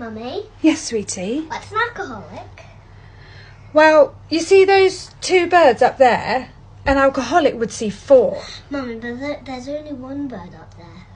Mummy, Yes, sweetie. what's an alcoholic? Well, you see those two birds up there? An alcoholic would see four. Mummy, but there's only one bird up there.